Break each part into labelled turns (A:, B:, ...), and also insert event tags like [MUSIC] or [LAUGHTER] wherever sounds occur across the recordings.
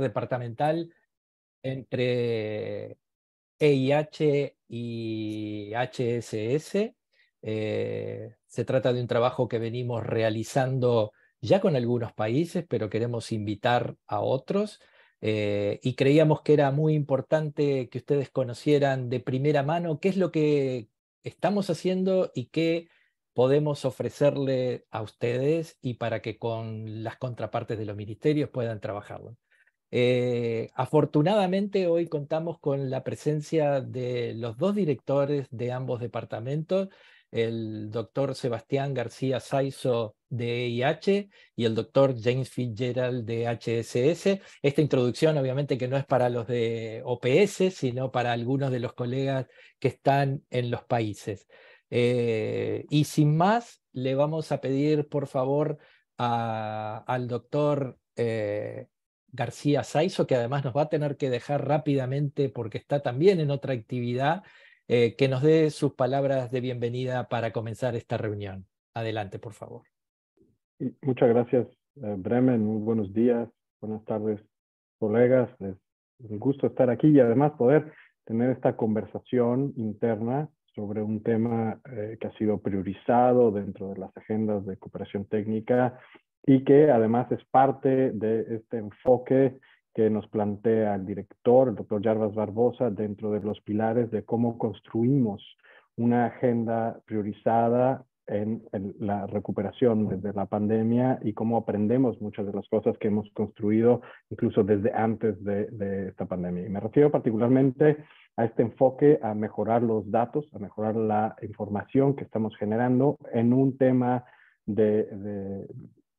A: departamental entre EIH y HSS. Eh, se trata de un trabajo que venimos realizando ya con algunos países, pero queremos invitar a otros. Eh, y creíamos que era muy importante que ustedes conocieran de primera mano qué es lo que estamos haciendo y qué podemos ofrecerle a ustedes y para que con las contrapartes de los ministerios puedan trabajarlo. Eh, afortunadamente hoy contamos con la presencia de los dos directores de ambos departamentos, el doctor Sebastián García Saizo de EIH y el doctor James Fitzgerald de HSS. Esta introducción obviamente que no es para los de OPS, sino para algunos de los colegas que están en los países. Eh, y sin más, le vamos a pedir por favor al doctor eh, García Saizo, que además nos va a tener que dejar rápidamente porque está también en otra actividad, eh, que nos dé sus palabras de bienvenida para comenzar esta reunión. Adelante, por favor.
B: Muchas gracias, eh, Bremen. Muy buenos días, buenas tardes, colegas. Es un gusto estar aquí y además poder tener esta conversación interna sobre un tema eh, que ha sido priorizado dentro de las agendas de cooperación técnica y que además es parte de este enfoque que nos plantea el director, el doctor Jarvas Barbosa, dentro de los pilares de cómo construimos una agenda priorizada en, la recuperación desde la pandemia y cómo aprendemos muchas de las cosas que hemos construido incluso desde antes de, esta pandemia. Y me refiero particularmente a este enfoque a mejorar los datos, a mejorar la información que estamos generando en un tema de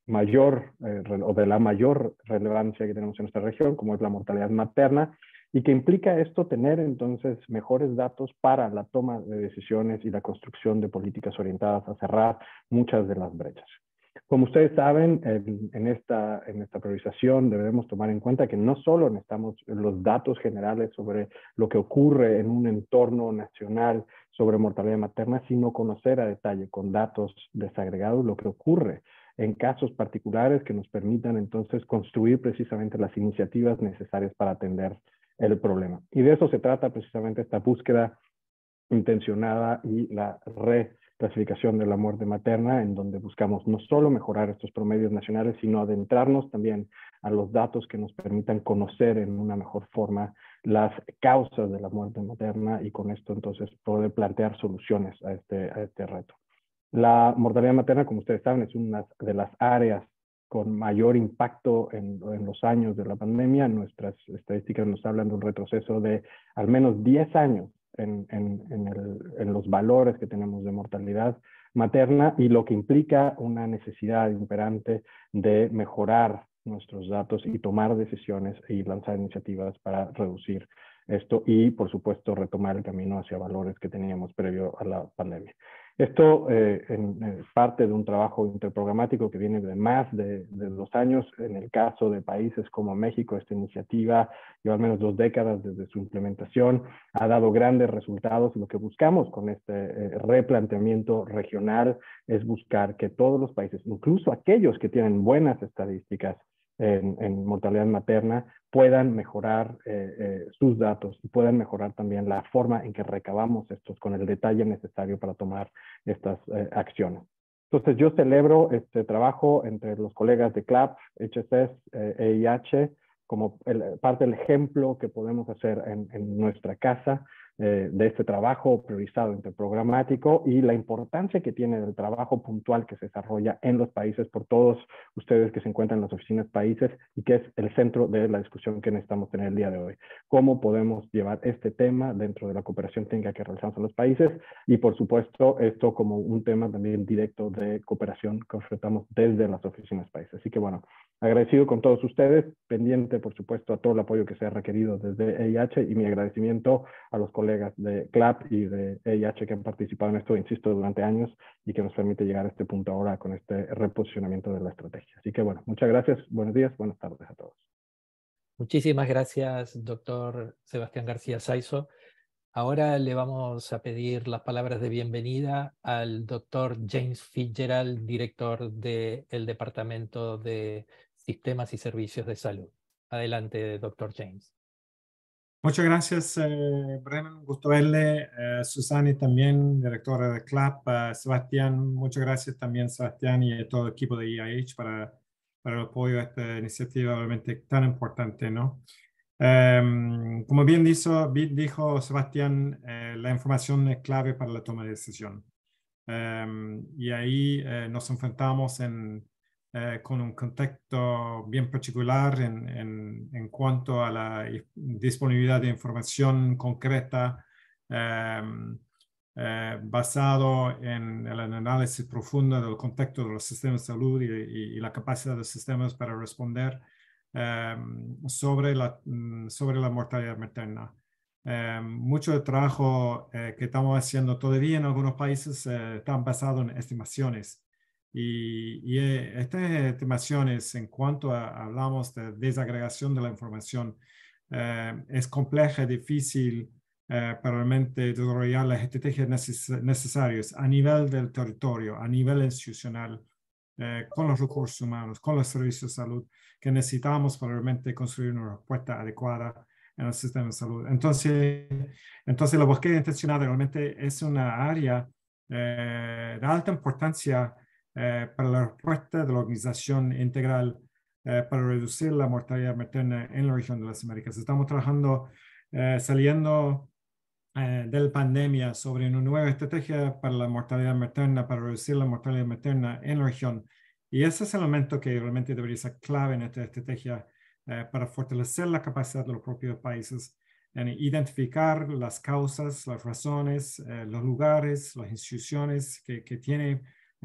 B: mayor eh, o de la mayor relevancia que tenemos en nuestra región, como es la mortalidad materna, y que implica esto tener entonces mejores datos para la toma de decisiones y la construcción de políticas orientadas a cerrar muchas de las brechas. Como ustedes saben, en, esta, en esta priorización debemos tomar en cuenta que no solo necesitamos los datos generales sobre lo que ocurre en un entorno nacional sobre mortalidad materna, sino conocer a detalle con datos desagregados lo que ocurre en casos particulares que nos permitan entonces construir precisamente las iniciativas necesarias para atender el problema. Y de eso se trata precisamente esta búsqueda intencionada y la reclasificación de la muerte materna, en donde buscamos no solo mejorar estos promedios nacionales, sino adentrarnos también a los datos que nos permitan conocer en una mejor forma las causas de la muerte materna y con esto entonces poder plantear soluciones a este, a este reto. La mortalidad materna, como ustedes saben, es una de las áreas con mayor impacto en, los años de la pandemia. Nuestras estadísticas nos hablan de un retroceso de al menos 10 años en, en, los valores que tenemos de mortalidad materna y lo que implica una necesidad imperante de mejorar nuestros datos y tomar decisiones y lanzar iniciativas para reducir esto y, por supuesto, retomar el camino hacia valores que teníamos previo a la pandemia. Esto eh, en, es parte de un trabajo interprogramático que viene de más de, dos años. En el caso de países como México, esta iniciativa lleva al menos dos décadas desde su implementación, ha dado grandes resultados. Lo que buscamos con este eh, replanteamiento regional es buscar que todos los países, incluso aquellos que tienen buenas estadísticas, en, mortalidad materna puedan mejorar eh, eh, sus datos y puedan mejorar también la forma en que recabamos estos con el detalle necesario para tomar estas eh, acciones. Entonces yo celebro este trabajo entre los colegas de CLAP, HSS, EIH, como parte del ejemplo que podemos hacer en, en nuestra casa eh, de este trabajo priorizado interprogramático y la importancia que tiene el trabajo puntual que se desarrolla en los países por todos ustedes que se encuentran en las oficinas países y que es el centro de la discusión que necesitamos tener el día de hoy. Cómo podemos llevar este tema dentro de la cooperación técnica que realizamos en los países y por supuesto esto como un tema también directo de cooperación que ofrecemos desde las oficinas países. Así que bueno, agradecido con todos ustedes, pendiente por supuesto a todo el apoyo que se ha requerido desde EIH y mi agradecimiento a los colegas colegas de CLAP y de EIH que han participado en esto, insisto, durante años y que nos permite llegar a este punto ahora con este reposicionamiento de la estrategia. Así que bueno, muchas gracias, buenos días, buenas tardes a todos.
A: Muchísimas gracias, doctor Sebastián García Saizo. Ahora le vamos a pedir las palabras de bienvenida al doctor James Fitzgerald, director del Departamento de Sistemas y Servicios de Salud. Adelante, doctor James.
C: Muchas gracias, eh, Brennan. Gusto verle. Eh, Susani también, directora de CLAP. Uh, Sebastián, muchas gracias también, Sebastián, y todo el equipo de IIH para, para el apoyo a esta iniciativa realmente tan importante, ¿no? Um, como bien dijo, dijo Sebastián, eh, la información es clave para la toma de decisión. Um, y ahí eh, nos enfrentamos en, eh, con un contexto bien particular en, en, en, cuanto a la disponibilidad de información concreta um, eh, basado en el análisis profundo del contexto de los sistemas de salud y, y, y la capacidad de los sistemas para responder um, sobre, la, mm, sobre la mortalidad materna. Um, mucho del trabajo eh, que estamos haciendo todavía en algunos países eh, están basados en estimaciones y, y eh, estas estimaciones, en cuanto a, hablamos de desagregación de la información, eh, es compleja difícil eh, para realmente desarrollar las estrategias neces necesarias a nivel del territorio, a nivel institucional, eh, con los recursos humanos, con los servicios de salud que necesitamos para realmente construir una respuesta adecuada en el sistema de salud. Entonces, entonces la búsqueda intencional realmente es una área eh, de alta importancia eh, para la respuesta de la organización integral eh, para reducir la mortalidad materna en la región de las Américas. Estamos trabajando, eh, saliendo de la pandemia sobre una nueva estrategia para la mortalidad materna, para reducir la mortalidad materna en la región. Y ese es el elemento que realmente debería ser clave en esta estrategia para fortalecer la capacidad de los propios países en identificar las causas, las razones, los lugares, las instituciones que, que tienen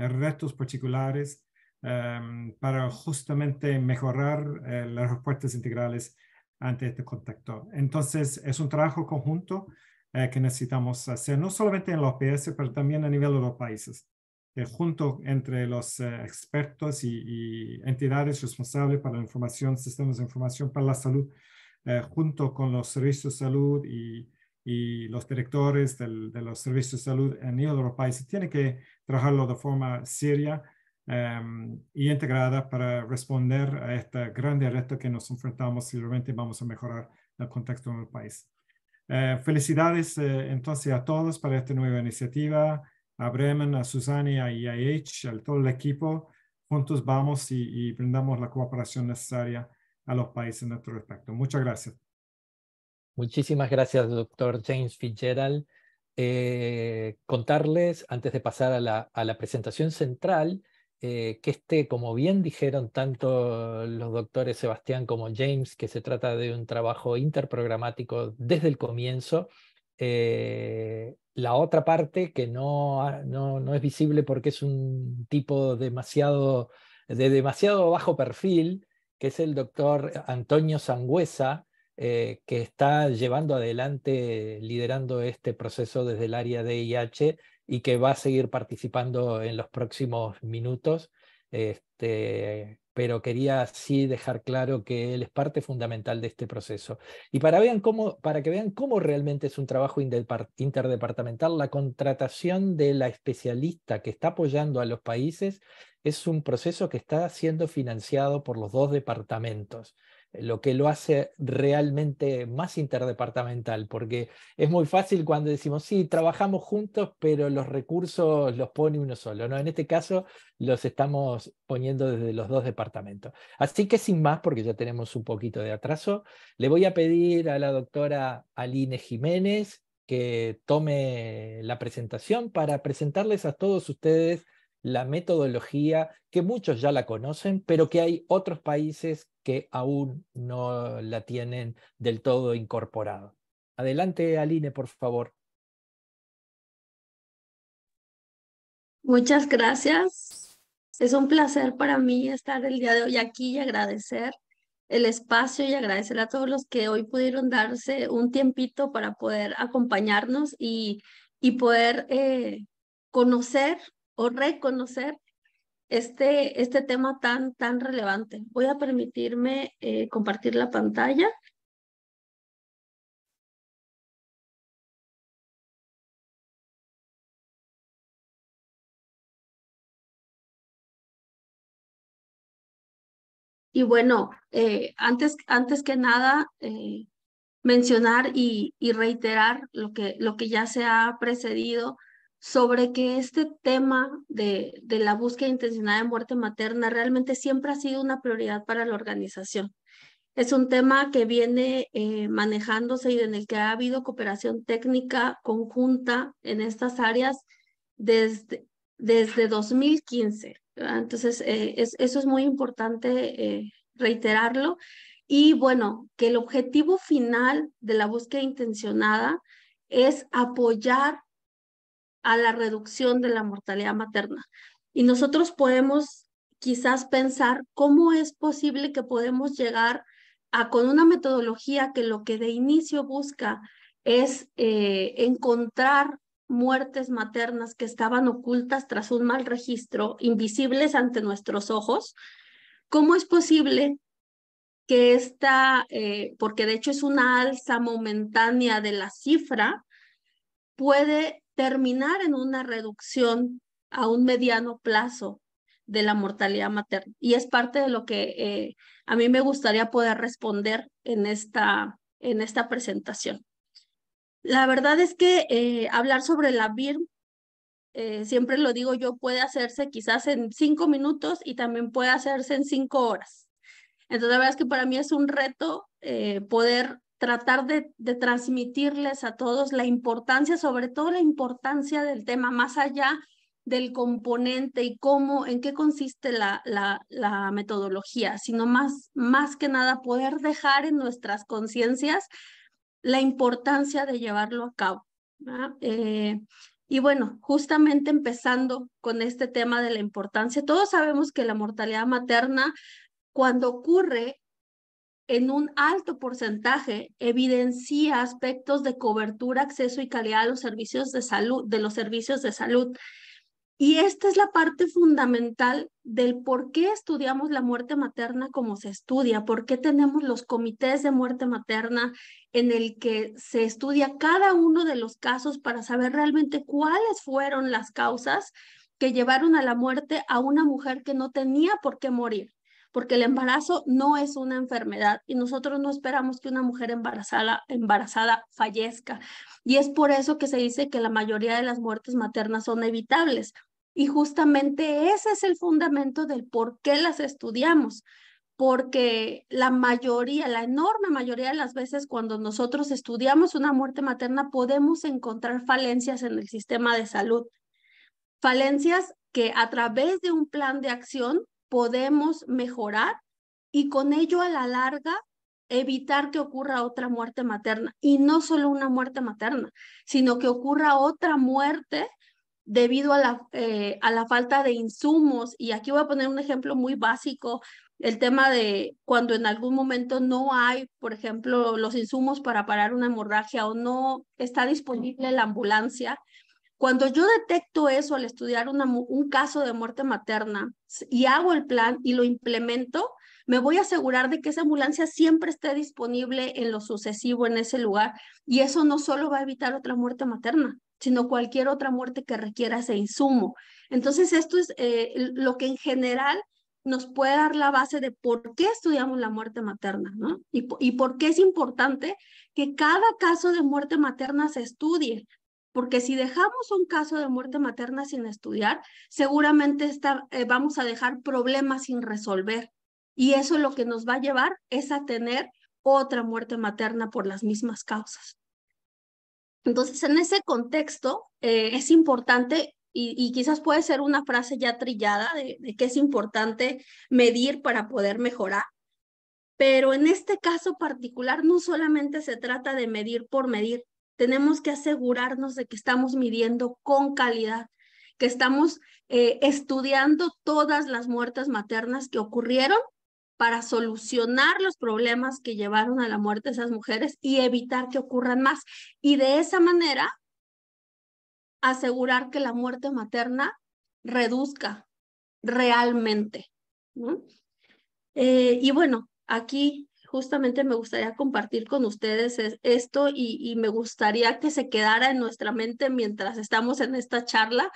C: retos particulares um, para justamente mejorar eh, las respuestas integrales ante este contexto. Entonces, es un trabajo conjunto eh, que necesitamos hacer, no solamente en la OPS, pero también a nivel de los países, que junto entre los eh, expertos y, y, entidades responsables para la información, sistemas de información para la salud, eh, junto con los servicios de salud y, y los directores del, de los servicios de salud en nivel de los países, tienen que trabajarlo de forma seria um, y integrada para responder a este grande reto que nos enfrentamos y realmente vamos a mejorar el contexto en el país. Uh, felicidades uh, entonces a todos para esta nueva iniciativa, a Bremen, a Susani, a IIH, a todo el equipo. Juntos vamos y, y brindamos la cooperación necesaria a los países en nuestro respecto. Muchas gracias.
A: Muchísimas gracias, doctor James Fitzgerald. Eh, contarles, antes de pasar a la, a la presentación central, eh, que este, como bien dijeron tanto los doctores Sebastián como James, que se trata de un trabajo interprogramático desde el comienzo. Eh, la otra parte que no, no, no, es visible porque es un tipo demasiado, de demasiado bajo perfil, que es el doctor Antonio Sangüesa, eh, que está llevando adelante, liderando este proceso desde el área de IH y que va a seguir participando en los próximos minutos. Este, pero quería sí dejar claro que él es parte fundamental de este proceso. Y para, vean cómo, para que vean cómo realmente es un trabajo interdepartamental, la contratación de la especialista que está apoyando a los países es un proceso que está siendo financiado por los dos departamentos lo que lo hace realmente más interdepartamental, porque es muy fácil cuando decimos, sí, trabajamos juntos, pero los recursos los pone uno solo. ¿no? En este caso los estamos poniendo desde los dos departamentos. Así que sin más, porque ya tenemos un poquito de atraso, le voy a pedir a la doctora Aline Jiménez que tome la presentación para presentarles a todos ustedes la metodología que muchos ya la conocen, pero que hay otros países que aún no la tienen del todo incorporado. Adelante, Aline, por favor.
D: Muchas gracias. Es un placer para mí estar el día de hoy aquí y agradecer el espacio y agradecer a todos los que hoy pudieron darse un tiempito para poder acompañarnos y, y poder eh, conocer o reconocer este, este tema tan, tan relevante. Voy a permitirme eh, compartir la pantalla. y bueno, eh, antes, antes que nada, eh, mencionar y, y, reiterar lo que, lo que ya se ha precedido sobre que este tema de, de la búsqueda intencionada de muerte materna realmente siempre ha sido una prioridad para la organización. Es un tema que viene eh, manejándose y en el que ha habido cooperación técnica conjunta en estas áreas desde, desde 2015. Entonces, eh, es, eso es muy importante eh, reiterarlo. Y bueno, que el objetivo final de la búsqueda intencionada es apoyar a la reducción de la mortalidad materna. Y nosotros podemos quizás pensar cómo es posible que podemos llegar a con una metodología que lo que de inicio busca es eh, encontrar muertes maternas que estaban ocultas tras un mal registro, invisibles ante nuestros ojos, ¿cómo es posible que esta, eh, porque de hecho es una alza momentánea de la cifra, puede terminar en una reducción a un mediano plazo de la mortalidad materna. Y es parte de lo que eh, a mí me gustaría poder responder en esta, en esta presentación. La verdad es que eh, hablar sobre la BIRM, eh, siempre lo digo yo, puede hacerse quizás en cinco minutos y también puede hacerse en cinco horas. Entonces, la verdad es que para mí es un reto poder tratar de, de, transmitirles a todos la importancia, sobre todo la importancia del tema, más allá del componente y cómo, en qué consiste la, la, metodología, sino más, más que nada poder dejar en nuestras conciencias la importancia de llevarlo a cabo. Eh, y bueno, justamente empezando con este tema de la importancia, todos sabemos que la mortalidad materna, cuando ocurre en un alto porcentaje, evidencia aspectos de cobertura, acceso y calidad de los servicios de salud, de los servicios de salud. Y esta es la parte fundamental del por qué estudiamos la muerte materna como se estudia, por qué tenemos los comités de muerte materna en el que se estudia cada uno de los casos para saber realmente cuáles fueron las causas que llevaron a la muerte a una mujer que no tenía por qué morir porque el embarazo no es una enfermedad y nosotros no esperamos que una mujer embarazada, embarazada fallezca. Y es por eso que se dice que la mayoría de las muertes maternas son evitables, y justamente ese es el fundamento del por qué las estudiamos, porque la mayoría, la enorme mayoría de las veces cuando nosotros estudiamos una muerte materna podemos encontrar falencias en el sistema de salud, falencias que a través de un plan de acción podemos mejorar y con ello a la larga evitar que ocurra otra muerte materna y no solo una muerte materna, sino que ocurra otra muerte debido a la, eh, a la falta de insumos. Y aquí voy a poner un ejemplo muy básico, el tema de cuando en algún momento no hay, por ejemplo, los insumos para parar una hemorragia o no está disponible la ambulancia. Cuando yo detecto eso al estudiar un caso de muerte materna y hago el plan y lo implemento, me voy a asegurar de que esa ambulancia siempre esté disponible en lo sucesivo en ese lugar y eso no solo va a evitar otra muerte materna, sino cualquier otra muerte que requiera ese insumo. Entonces, esto es eh, lo que en general nos puede dar la base de por qué estudiamos la muerte materna, ¿no? Y por qué es importante que cada caso de muerte materna se estudie, porque si dejamos un caso de muerte materna sin estudiar, seguramente está, eh, vamos a dejar problemas sin resolver. Y eso lo que nos va a llevar es a tener otra muerte materna por las mismas causas. Entonces, en ese contexto, eh, es importante, y, quizás puede ser una frase ya trillada, de, de que es importante medir para poder mejorar, pero en este caso particular no solamente se trata de medir por medir, tenemos que asegurarnos de que estamos midiendo con calidad, que estamos eh, estudiando todas las muertes maternas que ocurrieron para solucionar los problemas que llevaron a la muerte de esas mujeres y evitar que ocurran más. Y de esa manera, asegurar que la muerte materna reduzca realmente. Eh, y bueno, aquí justamente me gustaría compartir con ustedes esto y, me gustaría que se quedara en nuestra mente mientras estamos en esta charla.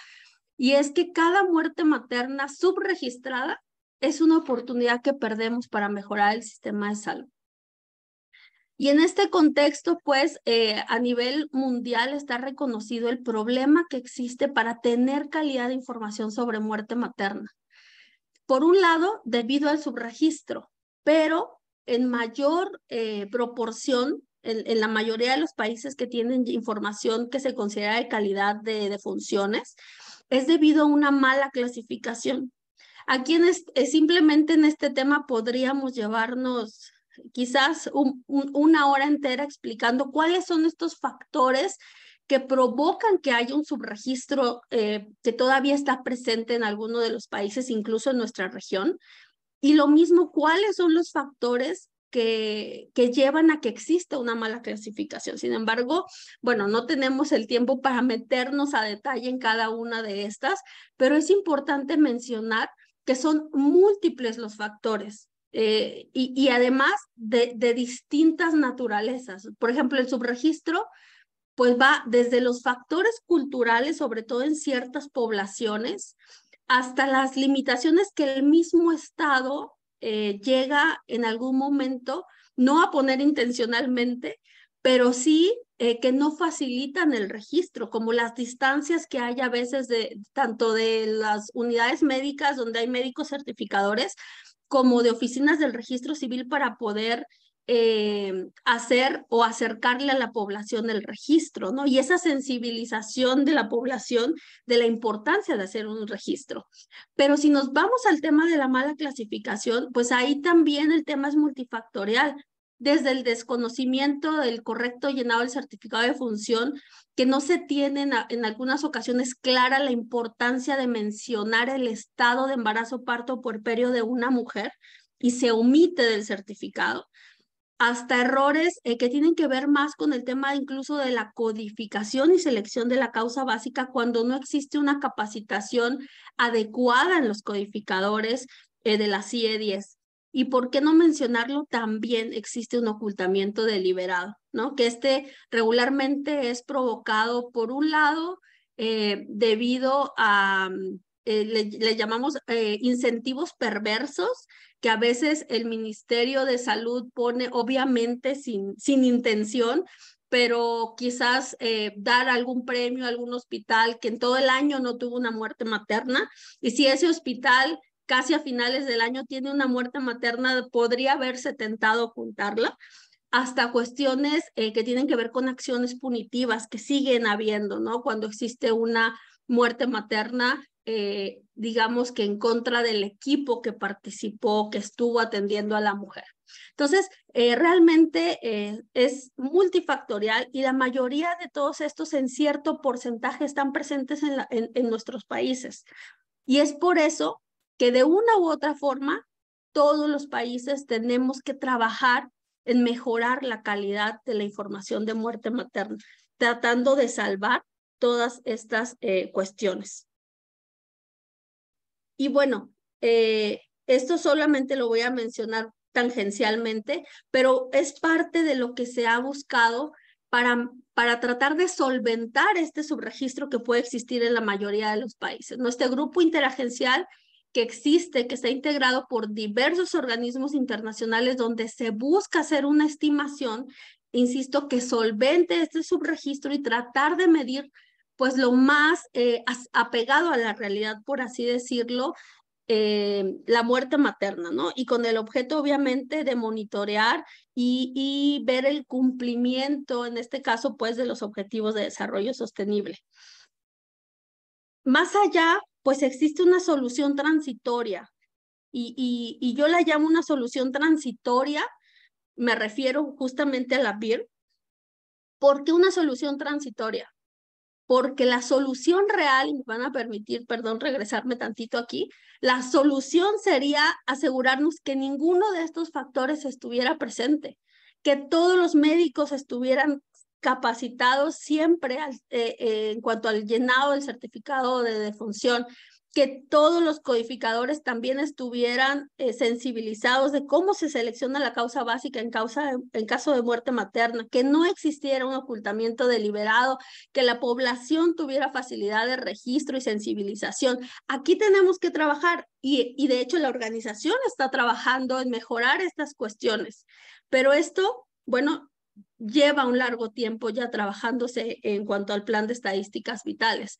D: Y es que cada muerte materna subregistrada es una oportunidad que perdemos para mejorar el sistema de salud. Y en este contexto, pues, eh, a nivel mundial está reconocido el problema que existe para tener calidad de información sobre muerte materna. Por un lado, debido al subregistro, pero en mayor eh, proporción, en, la mayoría de los países que tienen información que se considera de calidad de, funciones, es debido a una mala clasificación. Aquí en simplemente en este tema podríamos llevarnos quizás una hora entera explicando cuáles son estos factores que provocan que haya un subregistro eh, que todavía está presente en alguno de los países, incluso en nuestra región. Y lo mismo, cuáles son los factores que, que, llevan a que exista una mala clasificación. Sin embargo, bueno, no tenemos el tiempo para meternos a detalle en cada una de estas, pero es importante mencionar que son múltiples los factores eh, y, además de, de, distintas naturalezas. Por ejemplo, el subregistro pues va desde los factores culturales, sobre todo en ciertas poblaciones, hasta las limitaciones que el mismo Estado eh, llega en algún momento, no a poner intencionalmente, pero sí eh, que no facilitan el registro, como las distancias que hay a veces de tanto de las unidades médicas donde hay médicos certificadores como de oficinas del registro civil para poder eh, hacer o acercarle a la población el registro, ¿no? Y esa sensibilización de la población de la importancia de hacer un registro. Pero si nos vamos al tema de la mala clasificación, pues ahí también el tema es multifactorial desde el desconocimiento del correcto llenado del certificado de función, que no se tiene en, algunas ocasiones clara la importancia de mencionar el estado de embarazo, parto o puerperio de una mujer y se omite del certificado, hasta errores eh, que tienen que ver más con el tema incluso de la codificación y selección de la causa básica cuando no existe una capacitación adecuada en los codificadores eh, de la CIE 10. Y por qué no mencionarlo, también existe un ocultamiento deliberado, ¿no? Que este regularmente es provocado, por un lado, eh, debido a, mm, eh, le, llamamos eh, incentivos perversos, que a veces el Ministerio de Salud pone, obviamente sin, sin intención, pero quizás dar algún premio a algún hospital que en todo el año no tuvo una muerte materna. Y si ese hospital casi a finales del año tiene una muerte materna, podría haberse tentado ocultarla, hasta cuestiones eh, que tienen que ver con acciones punitivas que siguen habiendo, ¿no? Cuando existe una muerte materna, eh, digamos que en contra del equipo que participó, que estuvo atendiendo a la mujer. Entonces, eh, realmente es multifactorial y la mayoría de todos estos en cierto porcentaje están presentes en, en nuestros países. Y es por eso que de una u otra forma todos los países tenemos que trabajar en mejorar la calidad de la información de muerte materna, tratando de salvar todas estas eh, cuestiones. Y bueno, eh, esto solamente lo voy a mencionar tangencialmente, pero es parte de lo que se ha buscado para, para tratar de solventar este subregistro que puede existir en la mayoría de los países. Nuestro grupo interagencial que existe, que está integrado por diversos organismos internacionales donde se busca hacer una estimación, insisto, que solvente este subregistro y tratar de medir pues lo más eh, apegado a la realidad, por así decirlo, eh, la muerte materna, ¿no? Y con el objeto, obviamente, de monitorear y, ver el cumplimiento, en este caso, pues, de los objetivos de desarrollo sostenible. Más allá pues existe una solución transitoria. Y, yo la llamo una solución transitoria, me refiero justamente a la BIR. ¿Por qué una solución transitoria? Porque la solución real, y me van a permitir, perdón, regresarme tantito aquí, la solución sería asegurarnos que ninguno de estos factores estuviera presente, que todos los médicos estuvieran capacitados siempre eh, eh, en cuanto al llenado del certificado de defunción, que todos los codificadores también estuvieran eh, sensibilizados de cómo se selecciona la causa básica en, causa en caso de muerte materna, que no existiera un ocultamiento deliberado, que la población tuviera facilidad de registro y sensibilización. Aquí tenemos que trabajar y, y de hecho la organización está trabajando en mejorar estas cuestiones, pero esto, bueno, lleva un largo tiempo ya trabajándose en cuanto al plan de estadísticas vitales.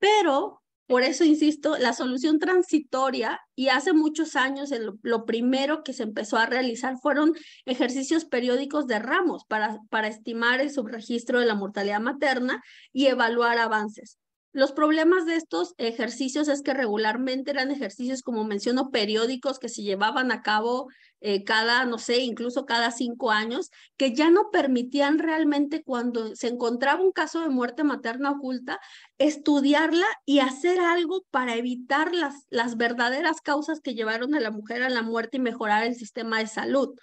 D: Pero por eso, insisto, la solución transitoria, y hace muchos años lo primero que se empezó a realizar fueron ejercicios periódicos de ramos para, estimar el subregistro de la mortalidad materna y evaluar avances. Los problemas de estos ejercicios es que regularmente eran ejercicios, como menciono, periódicos que se llevaban a cabo eh, cada, no sé, incluso cada cinco años, que ya no permitían realmente cuando se encontraba un caso de muerte materna oculta, estudiarla y hacer algo para evitar las, las verdaderas causas que llevaron a la mujer a la muerte y mejorar el sistema de salud.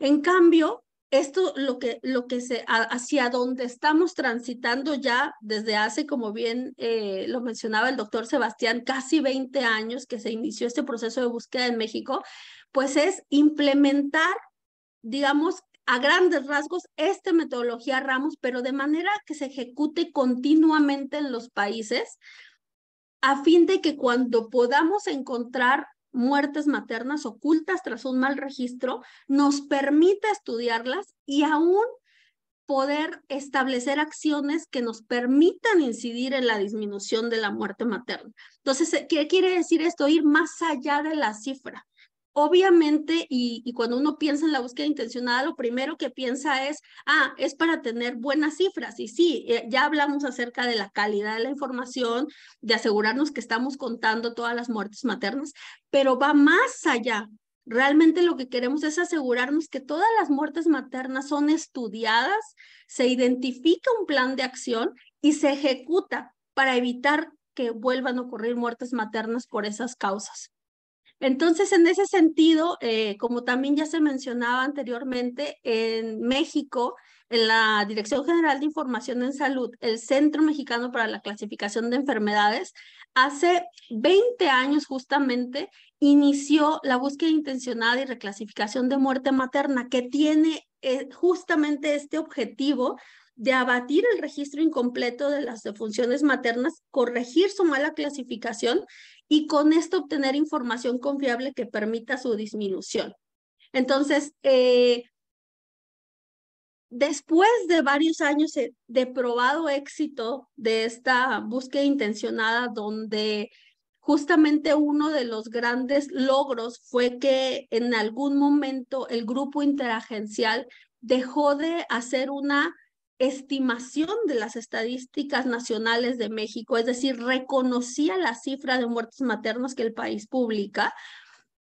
D: En cambio, esto lo que, lo que se, hacia donde estamos transitando ya desde hace, como bien eh, lo mencionaba el doctor Sebastián, casi 20 años que se inició este proceso de búsqueda en México, pues es implementar, digamos, a grandes rasgos esta metodología Ramos, pero de manera que se ejecute continuamente en los países, a fin de que cuando podamos encontrar muertes maternas ocultas tras un mal registro, nos permite estudiarlas y aún poder establecer acciones que nos permitan incidir en la disminución de la muerte materna. Entonces, ¿qué quiere decir esto? Ir más allá de la cifra. Obviamente, y, cuando uno piensa en la búsqueda intencionada, lo primero que piensa es, ah, es para tener buenas cifras. Y sí, eh, ya hablamos acerca de la calidad de la información, de asegurarnos que estamos contando todas las muertes maternas, pero va más allá. Realmente lo que queremos es asegurarnos que todas las muertes maternas son estudiadas, se identifica un plan de acción y se ejecuta para evitar que vuelvan a ocurrir muertes maternas por esas causas. Entonces, en ese sentido, eh, como también ya se mencionaba anteriormente, en México, en la Dirección General de Información en Salud, el Centro Mexicano para la Clasificación de Enfermedades, hace 20 años justamente inició la búsqueda intencionada y reclasificación de muerte materna, que tiene eh, justamente este objetivo de abatir el registro incompleto de las defunciones maternas, corregir su mala clasificación y con esto obtener información confiable que permita su disminución. Entonces, eh, después de varios años de probado éxito de esta búsqueda intencionada, donde justamente uno de los grandes logros fue que en algún momento el grupo interagencial dejó de hacer una estimación de las estadísticas nacionales de México, es decir, reconocía la cifra de muertes maternas que el país publica,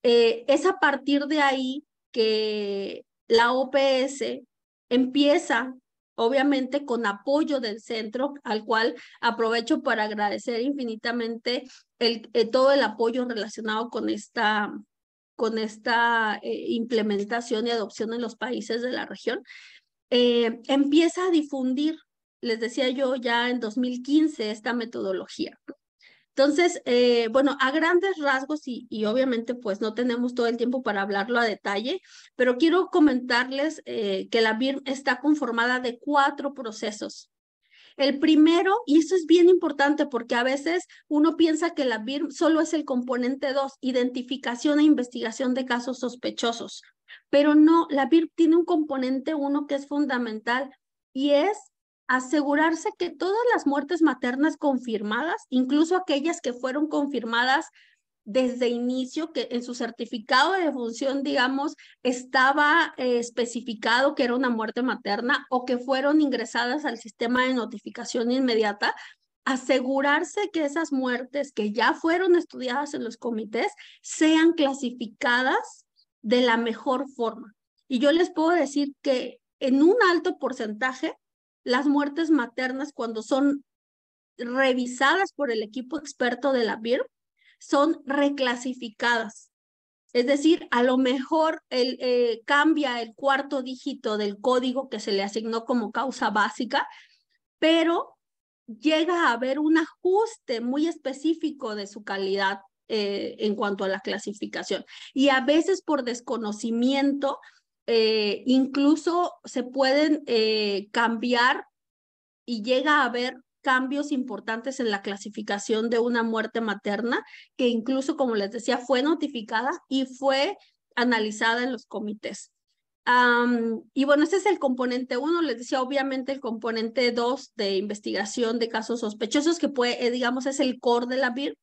D: eh, es a partir de ahí que la OPS empieza, obviamente, con apoyo del centro, al cual aprovecho para agradecer infinitamente eh, todo el apoyo relacionado con esta, con esta eh, implementación y adopción en los países de la región. Eh, empieza a difundir, les decía yo ya en 2015, esta metodología. Entonces, eh, bueno, a grandes rasgos y, obviamente pues no tenemos todo el tiempo para hablarlo a detalle, pero quiero comentarles eh, que la BIRM está conformada de cuatro procesos. El primero, y esto es bien importante porque a veces uno piensa que la BIRM solo es el componente 2, identificación e investigación de casos sospechosos. Pero no, la BIRP tiene un componente uno que es fundamental y es asegurarse que todas las muertes maternas confirmadas, incluso aquellas que fueron confirmadas desde inicio, que en su certificado de defunción, digamos, estaba eh, especificado que era una muerte materna o que fueron ingresadas al sistema de notificación inmediata, asegurarse que esas muertes que ya fueron estudiadas en los comités sean clasificadas de la mejor forma. Y yo les puedo decir que en un alto porcentaje, las muertes maternas, cuando son revisadas por el equipo experto de la BIR, son reclasificadas. Es decir, a lo mejor el, eh, cambia el cuarto dígito del código que se le asignó como causa básica, pero llega a haber un ajuste muy específico de su calidad eh, en cuanto a la clasificación. Y a veces por desconocimiento, eh, incluso se pueden cambiar y llega a haber cambios importantes en la clasificación de una muerte materna, que incluso, como les decía, fue notificada y fue analizada en los comités. y bueno, ese es el componente uno, les decía, obviamente el componente dos de investigación de casos sospechosos, que puede, digamos, es el core de la BIR,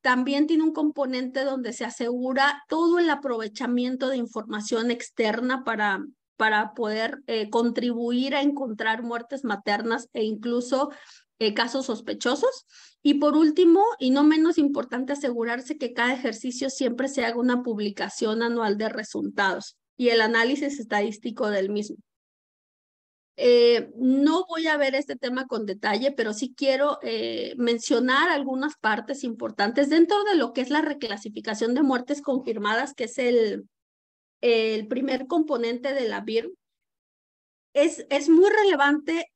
D: también tiene un componente donde se asegura todo el aprovechamiento de información externa para, para poder eh, contribuir a encontrar muertes maternas e incluso eh, casos sospechosos. Y por último, y no menos importante, asegurarse que cada ejercicio siempre se haga una publicación anual de resultados y el análisis estadístico del mismo. Eh, no voy a ver este tema con detalle, pero sí quiero eh, mencionar algunas partes importantes dentro de lo que es la reclasificación de muertes confirmadas, que es el, el primer componente de la BIR. Es, es muy relevante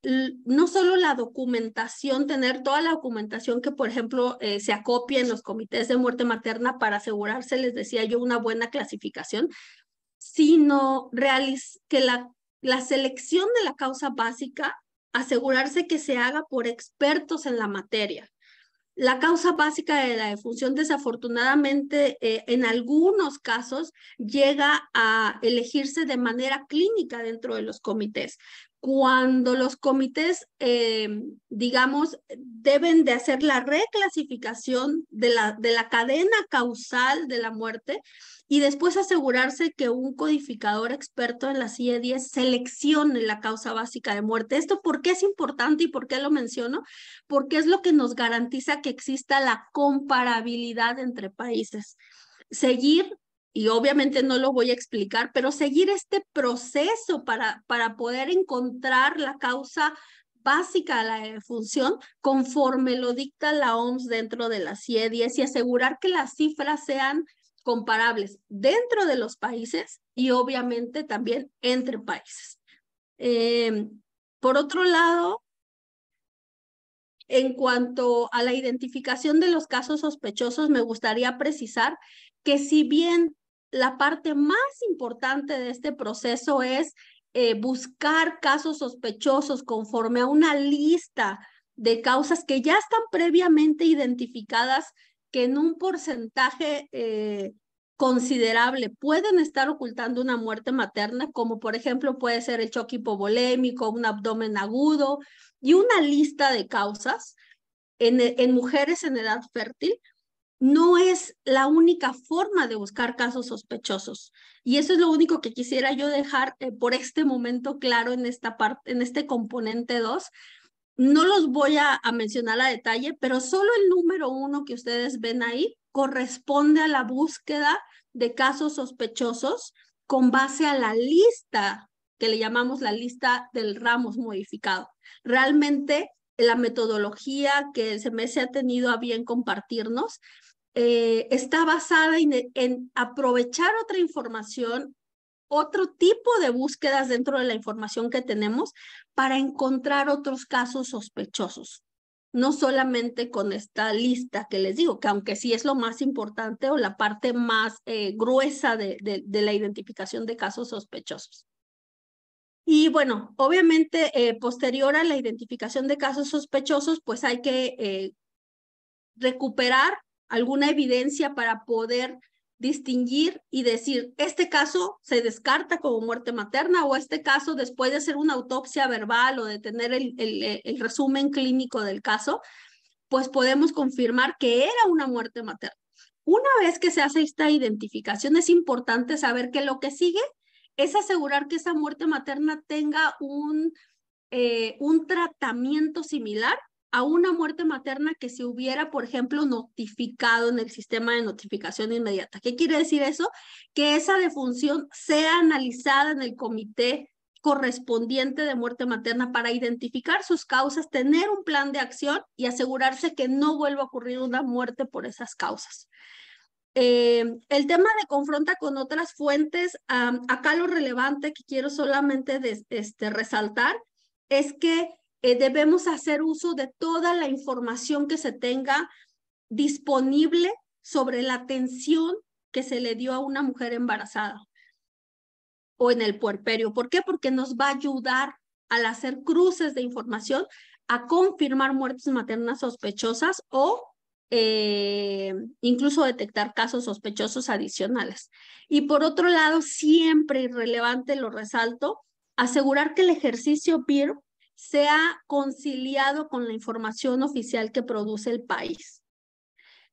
D: no solo la documentación, tener toda la documentación que, por ejemplo, eh, se acopia en los comités de muerte materna para asegurarse, les decía yo, una buena clasificación, sino que la la selección de la causa básica, asegurarse que se haga por expertos en la materia. La causa básica de la defunción desafortunadamente eh, en algunos casos llega a elegirse de manera clínica dentro de los comités. Cuando los comités, eh, digamos, deben de hacer la reclasificación de la, de la cadena causal de la muerte, y después asegurarse que un codificador experto en la CIE-10 seleccione la causa básica de muerte. ¿Esto por qué es importante y por qué lo menciono? Porque es lo que nos garantiza que exista la comparabilidad entre países. Seguir y obviamente no lo voy a explicar, pero seguir este proceso para, para poder encontrar la causa básica de la defunción conforme lo dicta la OMS dentro de la CIE-10 y asegurar que las cifras sean comparables dentro de los países y obviamente también entre países. Em, por otro lado, en cuanto a la identificación de los casos sospechosos, me gustaría precisar que si bien la parte más importante de este proceso es eh, buscar casos sospechosos conforme a una lista de causas que ya están previamente identificadas que en un porcentaje eh, considerable pueden estar ocultando una muerte materna, como por ejemplo puede ser el choque hipovolémico, un abdomen agudo y una lista de causas en, en mujeres en edad fértil, no es la única forma de buscar casos sospechosos. Y eso es lo único que quisiera yo dejar eh, por este momento claro en esta parte, en este componente 2, no los voy a, mencionar a detalle, pero solo el número uno que ustedes ven ahí corresponde a la búsqueda de casos sospechosos con base a la lista que le llamamos la lista del Ramos modificado. Realmente la metodología que el CMS ha tenido a bien compartirnos eh, está basada en, aprovechar otra información otro tipo de búsquedas dentro de la información que tenemos para encontrar otros casos sospechosos. No solamente con esta lista que les digo, que aunque sí es lo más importante o la parte más eh, gruesa de, de, la identificación de casos sospechosos. Y bueno, obviamente, eh, posterior a la identificación de casos sospechosos, pues hay que recuperar alguna evidencia para poder distinguir y decir, este caso se descarta como muerte materna o este caso, después de hacer una autopsia verbal o de tener el, el, resumen clínico del caso, pues podemos confirmar que era una muerte materna. Una vez que se hace esta identificación, es importante saber que lo que sigue es asegurar que esa muerte materna tenga un, eh, un tratamiento similar a una muerte materna que se hubiera, por ejemplo, notificado en el sistema de notificación inmediata. ¿Qué quiere decir eso? Que esa defunción sea analizada en el comité correspondiente de muerte materna para identificar sus causas, tener un plan de acción y asegurarse que no vuelva a ocurrir una muerte por esas causas. Eh, el tema de confronta con otras fuentes, acá lo relevante que quiero solamente este, resaltar es que eh, debemos hacer uso de toda la información que se tenga disponible sobre la atención que se le dio a una mujer embarazada o en el puerperio. ¿Por qué? Porque nos va a ayudar al hacer cruces de información a confirmar muertes maternas sospechosas o eh, incluso detectar casos sospechosos adicionales. Y por otro lado, siempre irrelevante, lo resalto, asegurar que el ejercicio PIR sea conciliado con la información oficial que produce el país.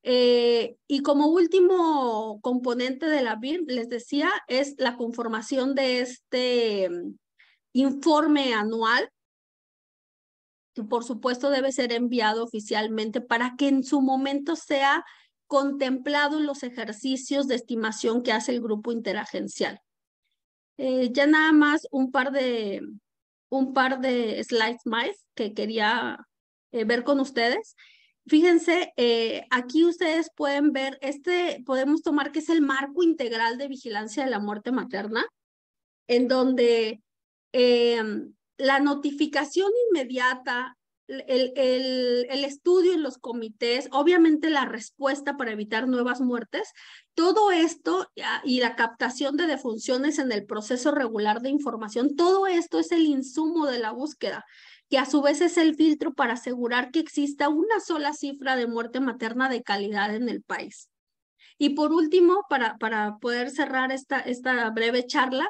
D: Eh, y como último componente de la BIR, les decía, es la conformación de este mm, informe anual que por supuesto debe ser enviado oficialmente para que en su momento sea contemplado los ejercicios de estimación que hace el grupo interagencial. Eh, ya nada más un par de, un par de slides más que quería eh, ver con ustedes. Fíjense, eh, aquí ustedes pueden ver, este podemos tomar que es el marco integral de vigilancia de la muerte materna, en donde la notificación inmediata, el, el, el, estudio en los comités, obviamente la respuesta para evitar nuevas muertes, todo esto y la captación de defunciones en el proceso regular de información, todo esto es el insumo de la búsqueda, que a su vez es el filtro para asegurar que exista una sola cifra de muerte materna de calidad en el país. Y por último, para, para poder cerrar esta, esta breve charla,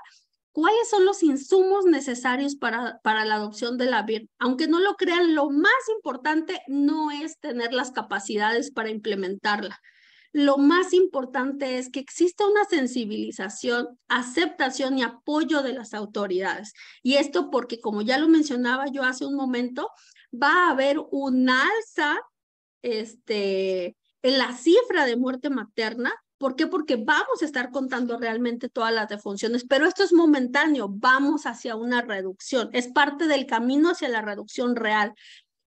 D: ¿Cuáles son los insumos necesarios para, para la adopción de la BIR? Aunque no lo crean, lo más importante no es tener las capacidades para implementarla. Lo más importante es que exista una sensibilización, aceptación y apoyo de las autoridades. Y esto porque, como ya lo mencionaba yo hace un momento, va a haber un alza este, en la cifra de muerte materna ¿Por qué? Porque vamos a estar contando realmente todas las defunciones, pero esto es momentáneo, vamos hacia una reducción, es parte del camino hacia la reducción real.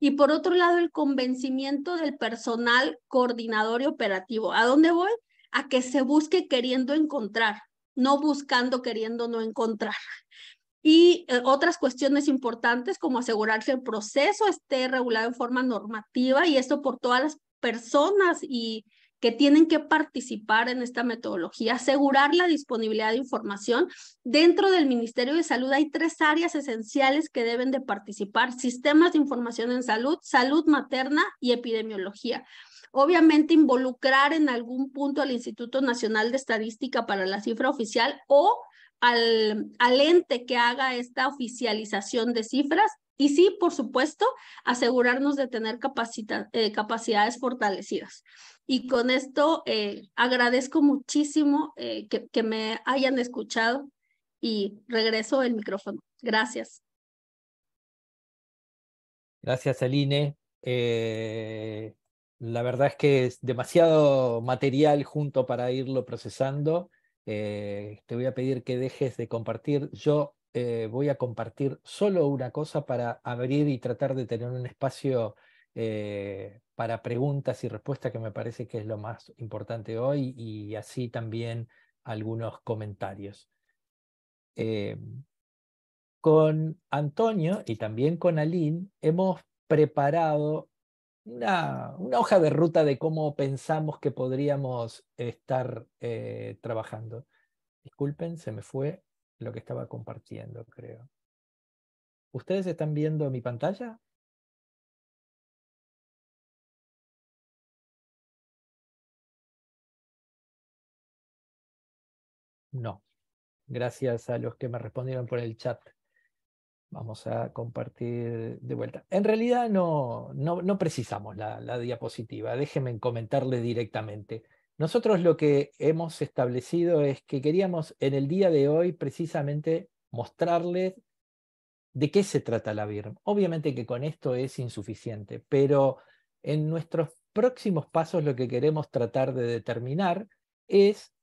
D: Y por otro lado, el convencimiento del personal coordinador y operativo. ¿A dónde voy? A que se busque queriendo encontrar, no buscando queriendo no encontrar. Y eh, otras cuestiones importantes como asegurar que el proceso esté regulado en forma normativa y esto por todas las personas y que tienen que participar en esta metodología, asegurar la disponibilidad de información. Dentro del Ministerio de Salud hay tres áreas esenciales que deben de participar, sistemas de información en salud, salud materna y epidemiología. Obviamente involucrar en algún punto al Instituto Nacional de Estadística para la cifra oficial o al, al ente que haga esta oficialización de cifras y sí, por supuesto, asegurarnos de tener eh, capacidades fortalecidas. Y con esto eh, agradezco muchísimo eh, que, me hayan escuchado y regreso el micrófono. Gracias.
A: Gracias, Aline. la verdad es que es demasiado material junto para irlo procesando. te voy a pedir que dejes de compartir. Yo eh, voy a compartir solo una cosa para abrir y tratar de tener un espacio eh, para preguntas y respuestas que me parece que es lo más importante hoy y así también algunos comentarios. Eh, con Antonio y también con Aline hemos preparado una, una, hoja de ruta de cómo pensamos que podríamos estar trabajando. Disculpen, se me fue lo que estaba compartiendo, creo. ¿Ustedes están viendo mi pantalla? No. Gracias a los que me respondieron por el chat. Vamos a compartir de vuelta. En realidad no, no, precisamos la, la diapositiva. Déjenme comentarle directamente. Nosotros lo que hemos establecido es que queríamos en el día de hoy precisamente mostrarles de qué se trata la BIRM. Obviamente que con esto es insuficiente, pero en nuestros próximos pasos lo que queremos tratar de determinar es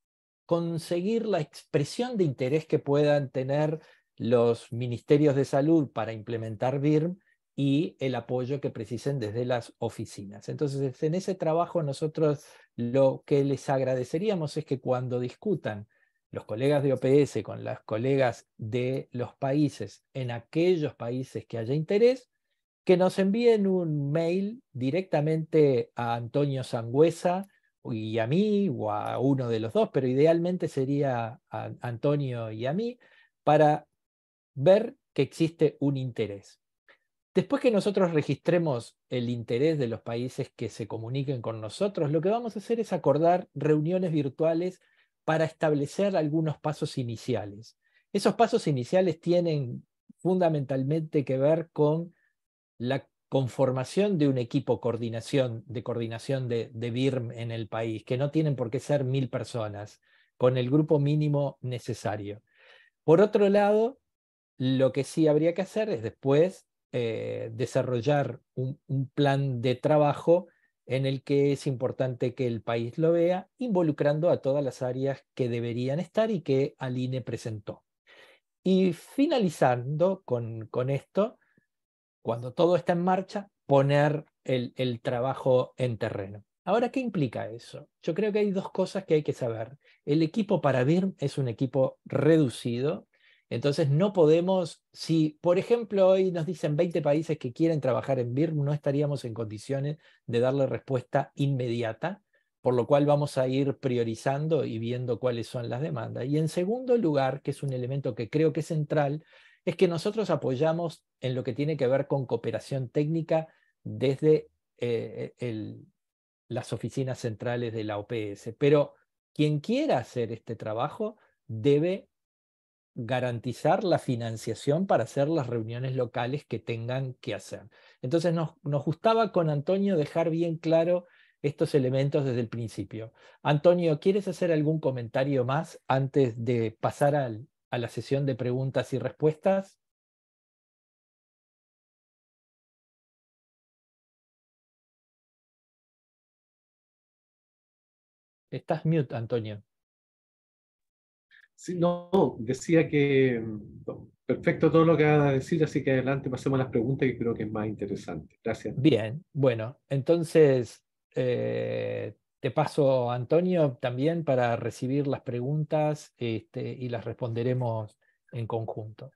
A: conseguir la expresión de interés que puedan tener los ministerios de salud para implementar BIRM y el apoyo que precisen desde las oficinas. Entonces, en ese trabajo nosotros lo que les agradeceríamos es que cuando discutan los colegas de OPS con las colegas de los países en aquellos países que haya interés, que nos envíen un mail directamente a Antonio Sangüesa y a mí o a uno de los dos, pero idealmente sería a Antonio y a mí para ver que existe un interés. Después que nosotros registremos el interés de los países que se comuniquen con nosotros, lo que vamos a hacer es acordar reuniones virtuales para establecer algunos pasos iniciales. Esos pasos iniciales tienen fundamentalmente que ver con la conformación de un equipo coordinación, de coordinación de, de BIRM en el país, que no tienen por qué ser mil personas, con el grupo mínimo necesario. Por otro lado, lo que sí habría que hacer es después eh, desarrollar un, plan de trabajo en el que es importante que el país lo vea, involucrando a todas las áreas que deberían estar y que Aline presentó. Y finalizando con, con esto, cuando todo está en marcha, poner el, trabajo en terreno. Ahora, ¿qué implica eso? Yo creo que hay dos cosas que hay que saber. El equipo para BIRM es un equipo reducido, entonces no podemos, si por ejemplo hoy nos dicen 20 países que quieren trabajar en BIRM, no estaríamos en condiciones de darle respuesta inmediata, por lo cual vamos a ir priorizando y viendo cuáles son las demandas. Y en segundo lugar, que es un elemento que creo que es central, es que nosotros apoyamos en lo que tiene que ver con cooperación técnica desde eh, las oficinas centrales de la OPS. Pero quien quiera hacer este trabajo debe garantizar la financiación para hacer las reuniones locales que tengan que hacer. Entonces nos gustaba con Antonio dejar bien claro estos elementos desde el principio. Antonio, ¿quieres hacer algún comentario más antes de pasar al, a la sesión de preguntas y respuestas? Estás mute, Antonio.
E: Sí, no, decía que mm, perfecto todo lo que va a decir, así que adelante pasemos a las preguntas que creo que es más interesante. Gracias.
A: Bien, bueno, entonces eh, te paso, Antonio, también para recibir las preguntas este, y las responderemos en conjunto.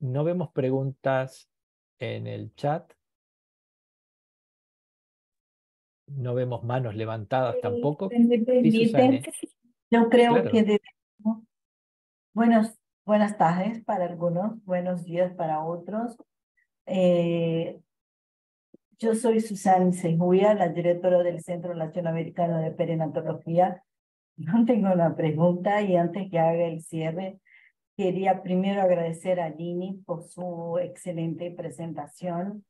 A: No vemos preguntas en el chat. No vemos manos levantadas eh, tampoco.
F: yo creo que debemos. Buenos, buenas tardes para algunos, buenos días para otros. Eh, yo soy Susana Sejuya, la directora del Centro Latinoamericano de Perinatología. No [LAUGHS] tengo una pregunta y antes que haga el cierre, quería primero agradecer a Lini por su excelente presentación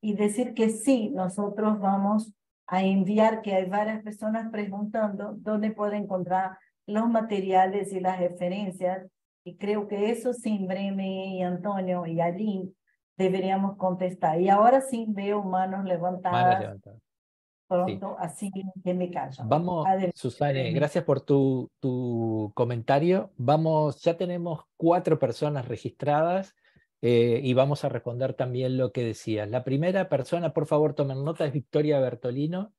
F: y decir que sí, nosotros vamos a enviar, que hay varias personas preguntando dónde puede encontrar los materiales y las referencias. Y creo que eso sin Breme y Antonio y Aline deberíamos contestar. Y ahora sí veo manos levantadas. Pronto, así que me callo.
A: Vamos, Susana, gracias por tu, tu comentario. Vamos, ya tenemos cuatro personas registradas. Eh, y vamos a responder también lo que decías. La primera persona, por favor, tomen nota, es Victoria Bertolino,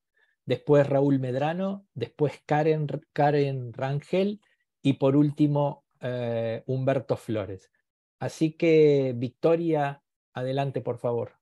A: después Raúl Medrano, después Karen, Karen Rangel y por último eh, Humberto Flores. Así que, Victoria, adelante, por favor.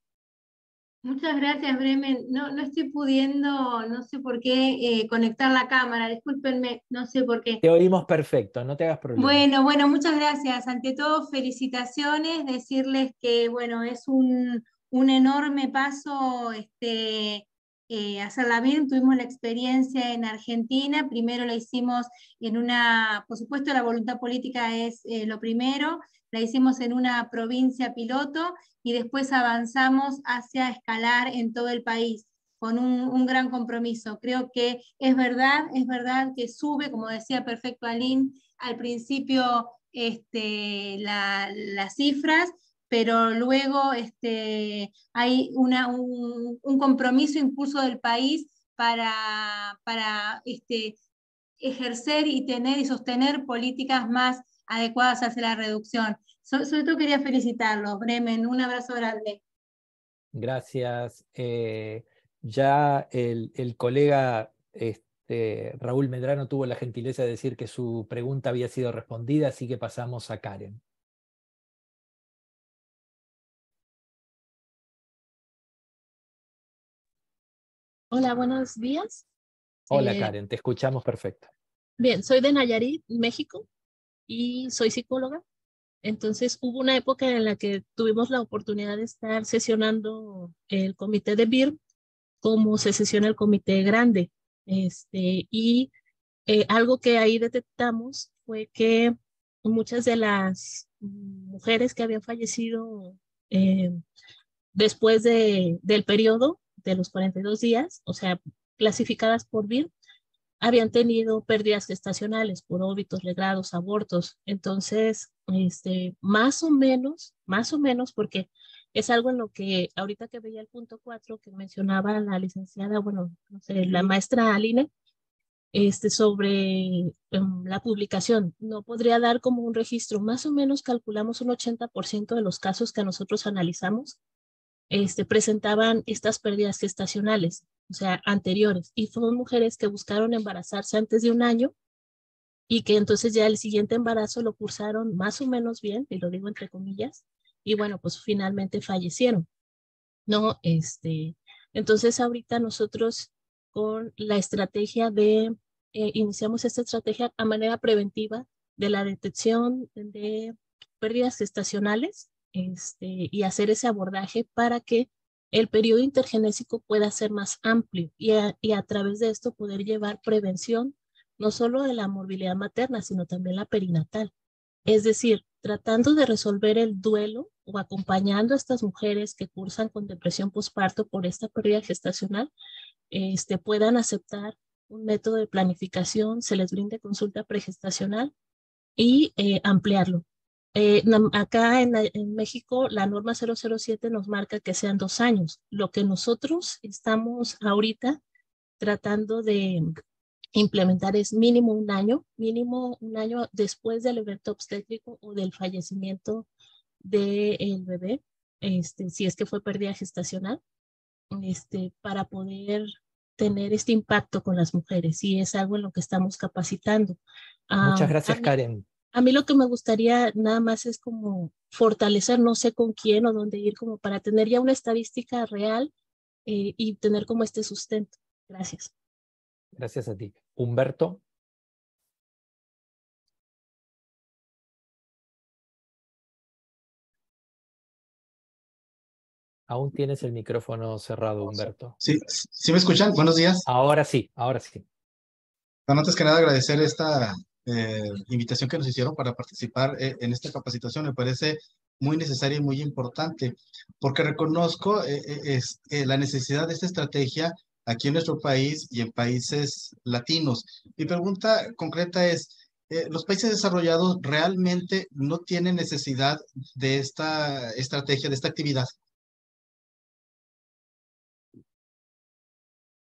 G: Muchas gracias, Bremen. No, no estoy pudiendo, no sé por qué, eh, conectar la cámara. Discúlpenme, no sé por qué.
A: Te oímos perfecto, no te hagas problema.
G: Bueno, bueno, muchas gracias. Ante todo, felicitaciones. Decirles que, bueno, es un, un enorme paso este, eh, hacerla bien. Tuvimos la experiencia en Argentina. Primero la hicimos en una, por supuesto, la voluntad política es eh, lo primero la hicimos en una provincia piloto y después avanzamos hacia escalar en todo el país con un, gran compromiso. Creo que es verdad, es verdad que sube, como decía perfecto Aline, al principio este, las cifras, pero luego este, hay una, un, compromiso incluso del país para, para este, ejercer y tener y sostener políticas más adecuadas hacia la reducción. sobre todo quería felicitarlos, Bremen, un abrazo grande.
A: Gracias. Eh, ya el, colega este, Raúl Medrano tuvo la gentileza de decir que su pregunta había sido respondida, así que pasamos a Karen.
H: Hola, buenos días.
A: Hola eh, Karen, te escuchamos perfecto.
H: Bien, soy de Nayarit, México, y soy psicóloga. Entonces hubo una época en la que tuvimos la oportunidad de estar sesionando el comité de BIR como se sesiona el comité grande. Este, y eh, algo que ahí detectamos fue que muchas de las mujeres que habían fallecido eh, después de, del periodo de los 42 días, o sea, clasificadas por BIR, habían tenido pérdidas gestacionales por óbitos, legrados, abortos. Entonces, este, más o menos, más o menos, porque es algo en lo que ahorita que veía el punto 4 que mencionaba la licenciada, bueno, no sé, la maestra Aline, este, sobre em, la publicación. No podría dar como un registro, más o menos calculamos un 80% de los casos que nosotros analizamos este, presentaban estas pérdidas gestacionales, o sea, anteriores, y fueron mujeres que buscaron embarazarse antes de un año y que entonces ya el siguiente embarazo lo cursaron más o menos bien, y lo digo entre comillas, y bueno, pues finalmente fallecieron, ¿no? Este, entonces ahorita nosotros con la estrategia de, eh, iniciamos esta estrategia a manera preventiva de la detección de pérdidas gestacionales este, y hacer ese abordaje para que el periodo intergenésico pueda ser más amplio y a, través de esto poder llevar prevención no solo de la morbilidad materna, sino también la perinatal. Es decir, tratando de resolver el duelo o acompañando a estas mujeres que cursan con depresión postparto por esta pérdida gestacional, este, puedan aceptar un método de planificación, se les brinde consulta pregestacional y eh, ampliarlo. Eh, acá en, en, México la norma 007 nos marca que sean dos años. Lo que nosotros estamos ahorita tratando de implementar es mínimo un año, mínimo un año después del evento obstétrico o del fallecimiento del bebé, este, si es que fue pérdida gestacional, este, para poder tener este impacto con las mujeres y es algo en lo que estamos capacitando.
A: Muchas ah, gracias, Karen.
H: A mí lo que me gustaría nada más es como fortalecer, no sé con quién o dónde ir, como para tener ya una estadística real eh, y tener como este sustento. Gracias.
A: Gracias a ti. Humberto. Aún tienes el micrófono cerrado, Humberto.
I: Sí, ¿sí me escuchan? Buenos días.
A: Ahora sí, ahora sí.
I: antes que nada, agradecer esta eh, invitación que nos hicieron para participar eh, en esta capacitación. Me parece muy necesaria y muy importante, porque reconozco eh, es, la necesidad de esta estrategia aquí en nuestro país y en países latinos. Mi pregunta concreta es, eh, ¿los países desarrollados realmente no tienen necesidad de esta estrategia, de esta actividad?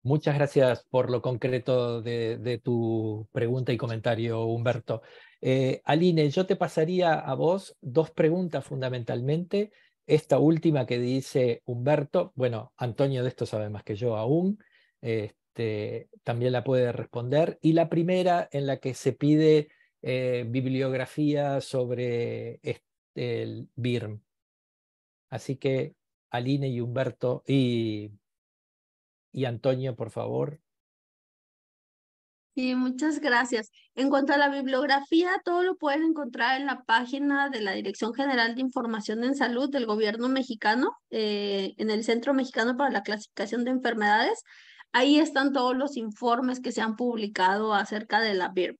A: Muchas gracias por lo concreto de, tu pregunta y comentario, Humberto. Eh, Aline, yo te pasaría a vos dos preguntas fundamentalmente esta última que dice Humberto, bueno, Antonio de esto sabe más que yo aún, este, también la puede responder. Y la primera en la que se pide eh, bibliografía sobre el BIRM. Así que Aline y Humberto y, y Antonio, por favor.
D: Sí, muchas gracias. En cuanto a la bibliografía, todo lo pueden encontrar en la página de la Dirección General de Información en Salud del Gobierno mexicano, eh, en el Centro Mexicano para la Clasificación de Enfermedades. Ahí están todos los informes que se han publicado acerca de la BIRM.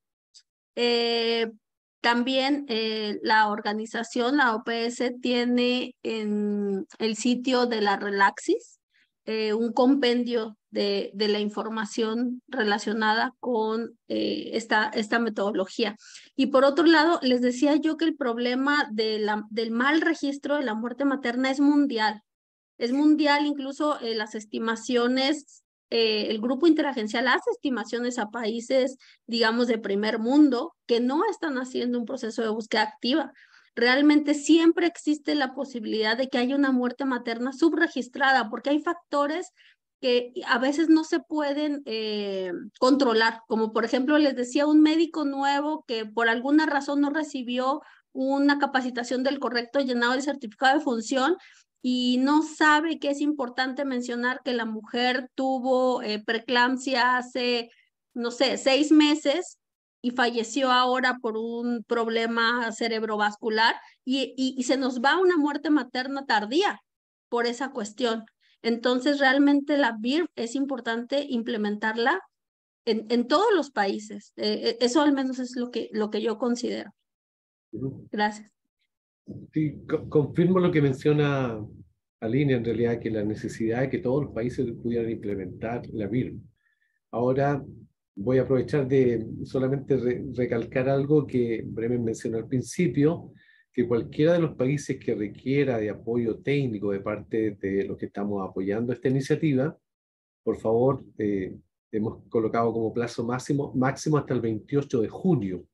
D: Eh, también eh, la organización, la OPS, tiene en el sitio de la Relaxis un compendio de, la información relacionada con eh, esta, esta metodología. Y por otro lado, les decía yo que el problema de del mal registro de la muerte materna es mundial. Es mundial, incluso eh, las estimaciones, eh, el grupo interagencial hace estimaciones a países, digamos, de primer mundo que no están haciendo un proceso de búsqueda activa realmente siempre existe la posibilidad de que haya una muerte materna subregistrada, porque hay factores que a veces no se pueden eh, controlar, como por ejemplo les decía un médico nuevo que por alguna razón no recibió una capacitación del correcto llenado del certificado de función y no sabe que es importante mencionar que la mujer tuvo eh, preeclampsia hace, no sé, seis meses y falleció ahora por un problema cerebrovascular y, y, se nos va una muerte materna tardía por esa cuestión. Entonces, realmente la BIR es importante implementarla en, en todos los países. Eh, eh, eso al menos es lo que, lo que yo considero. Gracias.
E: Sí, confirmo lo que menciona Aline, en realidad, que la necesidad de que todos los países pudieran implementar la BIR. Ahora voy a aprovechar de solamente recalcar algo que Bremen mencionó al principio, que cualquiera de los países que requiera de apoyo técnico de parte de los que estamos apoyando esta iniciativa, por favor, eh, hemos colocado como plazo máximo, máximo hasta el 28 de junio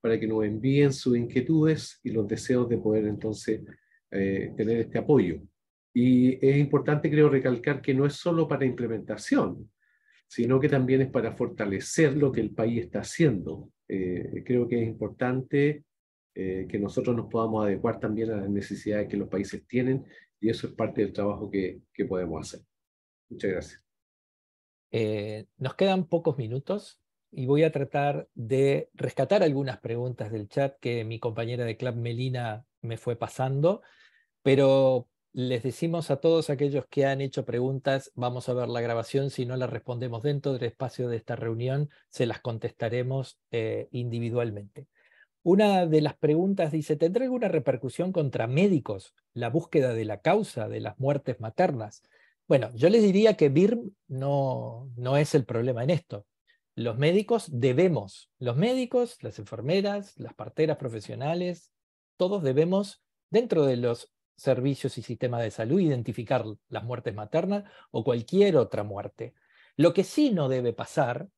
E: para que nos envíen sus inquietudes y los deseos de poder entonces eh, tener este apoyo. Y es importante, creo, recalcar que no es solo para implementación, sino que también es para fortalecer lo que el país está haciendo. Eh, creo que es importante eh, que nosotros nos podamos adecuar también a las necesidades que los países tienen y eso es parte del trabajo que, que podemos hacer. Muchas gracias.
A: nos quedan pocos minutos y voy a tratar de rescatar algunas preguntas del chat que mi compañera de Club Melina me fue pasando, pero les decimos a todos aquellos que han hecho preguntas, vamos a ver la grabación, si no la respondemos dentro del espacio de esta reunión, se las contestaremos eh, individualmente. Una de las preguntas dice, ¿tendrá alguna repercusión contra médicos la búsqueda de la causa de las muertes maternas? Bueno, yo les diría que BIRM no, no es el problema en esto los médicos debemos, los médicos, las enfermeras, las parteras profesionales, todos debemos, dentro de los servicios y sistemas de salud, identificar las muertes maternas o cualquier otra muerte. Lo que sí no debe pasar,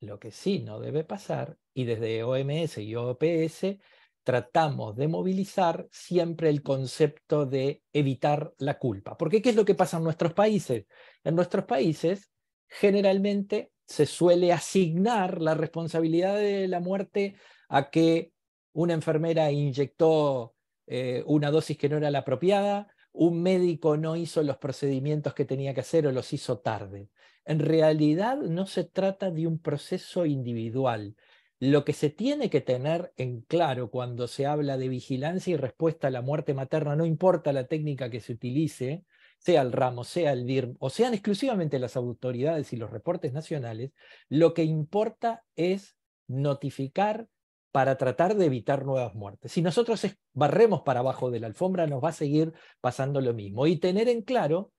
A: lo que sí no debe pasar, y desde OMS y OPS tratamos de movilizar siempre el concepto de evitar la culpa. Porque ¿qué es lo que pasa en nuestros países? En nuestros países, generalmente se suele asignar la responsabilidad de la muerte a que una enfermera inyectó eh, una dosis que no era la apropiada, un médico no hizo los procedimientos que tenía que hacer o los hizo tarde. En realidad no se trata de un proceso individual. Lo que se tiene que tener en claro cuando se habla de vigilancia y respuesta a la muerte materna, no importa la técnica que se utilice, sea el ramo, sea el DIRM, o sean exclusivamente las autoridades y los reportes nacionales, lo que importa es notificar para tratar de evitar nuevas muertes. Si nosotros barremos para abajo de la alfombra, nos va a seguir pasando lo mismo. Y tener en claro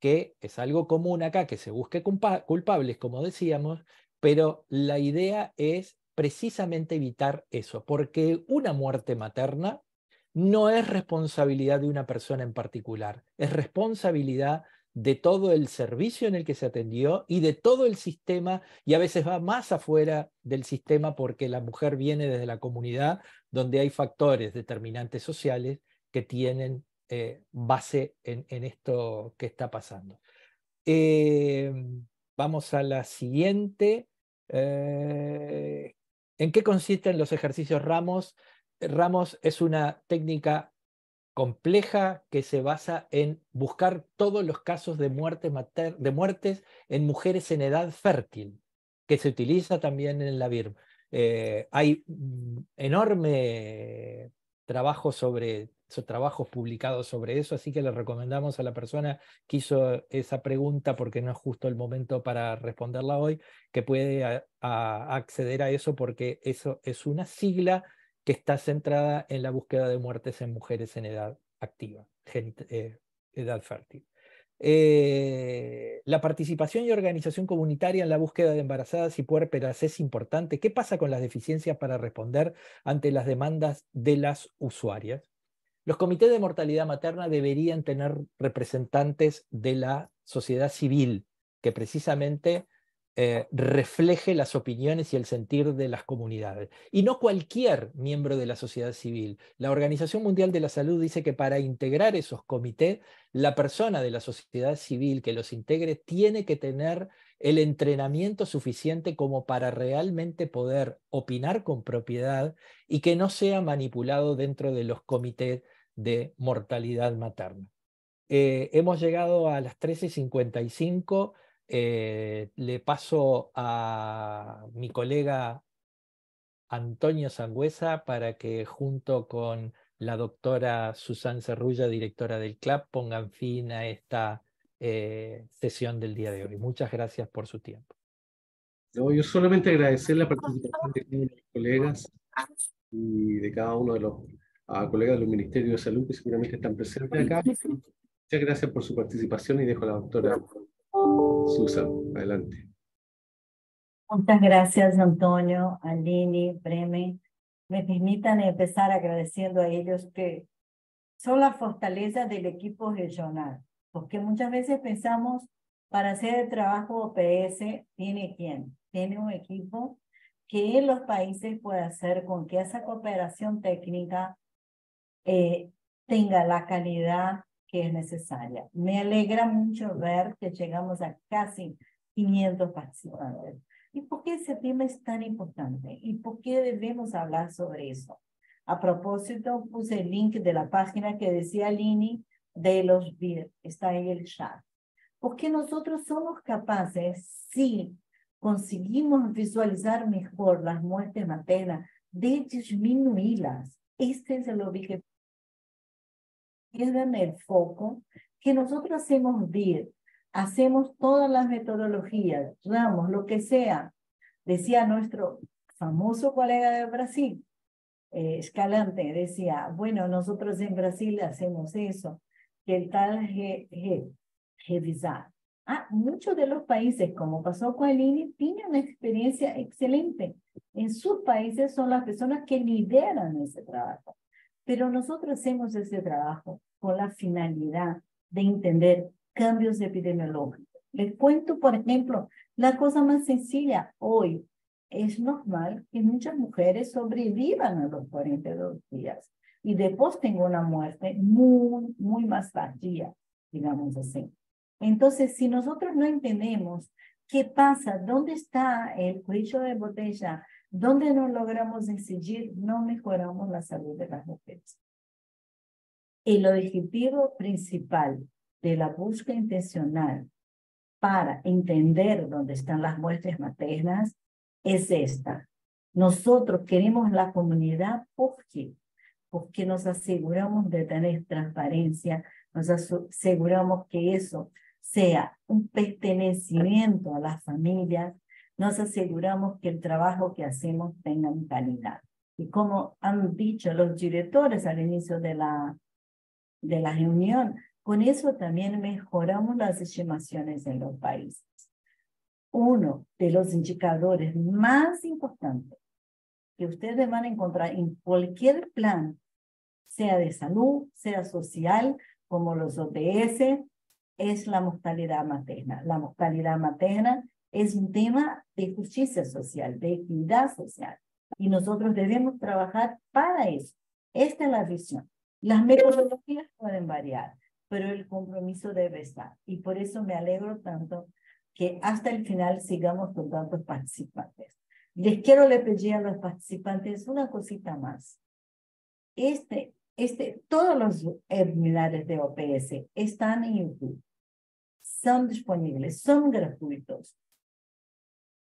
A: que es algo común acá, que se busque culpables, como decíamos, pero la idea es precisamente evitar eso, porque una muerte materna no es responsabilidad de una persona en particular, es responsabilidad de todo el servicio en el que se atendió y de todo el sistema, y a veces va más afuera del sistema porque la mujer viene desde la comunidad donde hay factores determinantes sociales que tienen eh, base en, esto que está pasando. Eh, vamos a la siguiente. Eh, ¿En qué consisten los ejercicios Ramos? Ramos es una técnica compleja que se basa en buscar todos los casos de, muerte de muertes en mujeres en edad fértil, que se utiliza también en la BIRM. Eh, hay mm, enorme trabajo sobre, trabajos publicados sobre eso, así que le recomendamos a la persona que hizo esa pregunta, porque no es justo el momento para responderla hoy, que puede acceder a eso porque eso es una sigla que está centrada en la búsqueda de muertes en mujeres en edad activa, eh, edad fértil. Eh, la participación y organización comunitaria en la búsqueda de embarazadas y puérperas es importante. ¿Qué pasa con las deficiencias para responder ante las demandas de las usuarias? Los comités de mortalidad materna deberían tener representantes de la sociedad civil que precisamente eh, refleje las opiniones y el sentir de las comunidades. Y no cualquier miembro de la sociedad civil. La Organización Mundial de la Salud dice que para integrar esos comités, la persona de la sociedad civil que los integre tiene que tener el entrenamiento suficiente como para realmente poder opinar con propiedad y que no sea manipulado dentro de los comités de mortalidad materna. Eh, hemos llegado a las 13.55. Eh, le paso a mi colega Antonio Sangüesa para que junto con la doctora Susan Cerrulla, directora del CLAP, pongan fin a esta eh, sesión del día de hoy. Muchas gracias por su tiempo.
E: yo solamente agradecer la participación de mis colegas y de cada uno de los colegas de los Ministerios de Salud que seguramente están presentes acá. Muchas gracias por su participación y dejo a la doctora Susan. Adelante.
F: Muchas gracias, Antonio, Alini, Breme. Me permitan empezar agradeciendo a ellos que son la fortaleza del equipo regional, porque muchas veces pensamos para hacer el trabajo OPS, ¿tiene quién? Tiene un equipo que en los países puede hacer con que esa cooperación técnica eh, tenga la calidad que es necesaria. Me alegra mucho ver que llegamos a casi 500 participantes. ¿Y por qué ese tema es tan importante? ¿Y por qué debemos hablar sobre eso? A propósito, puse el link de la página que decía Lini de los BIR. Está ahí el chat. Porque nosotros somos capaces, si conseguimos visualizar mejor las muertes maternas, de disminuirlas. Este es el objetivo pierdan el foco, que nosotros hacemos BIR, hacemos todas las metodologías, damos lo que sea. Decía nuestro famoso colega de Brasil, eh, Escalante, decía, bueno, nosotros en Brasil hacemos eso, que el tal revisar. Ah, muchos de los países, como pasó con el INI, tienen una experiencia excelente. En sus países son las personas que lideran ese trabajo. Pero nosotros hacemos ese trabajo con la finalidad de entender cambios epidemiológicos. Les cuento, por ejemplo, la cosa más sencilla. Hoy es normal que muchas mujeres sobrevivan a los 42 días y después tengan una muerte muy, muy más tardía, digamos así. Entonces, si nosotros no entendemos qué pasa, dónde está el cuello de botella donde no logramos incidir, no mejoramos la salud de las mujeres. El objetivo principal de la búsqueda intencional para entender dónde están las muertes maternas es esta. Nosotros queremos la comunidad porque porque nos aseguramos de tener transparencia, nos aseguramos que eso sea un pertenecimiento a las familias, nos aseguramos que el trabajo que hacemos tenga calidad. Y como han dicho los directores al inicio de la, de la reunión, con eso también mejoramos las estimaciones en los países. Uno de los indicadores más importantes que ustedes van a encontrar en cualquier plan, sea de salud, sea social, como los OTS, es la mortalidad materna. La mortalidad materna es un tema de justicia social, de equidad social. Y nosotros debemos trabajar para eso. Esta es la visión. Las metodologías pueden variar, pero el compromiso debe estar. Y por eso me alegro tanto que hasta el final sigamos con tantos participantes. Les quiero le pedir a los participantes una cosita más. Este, este, todos los webinars de OPS están en YouTube. Son disponibles, son gratuitos